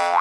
Oh,